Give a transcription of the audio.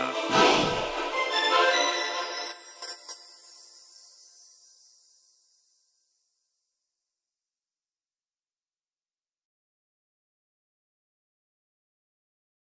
Yeah.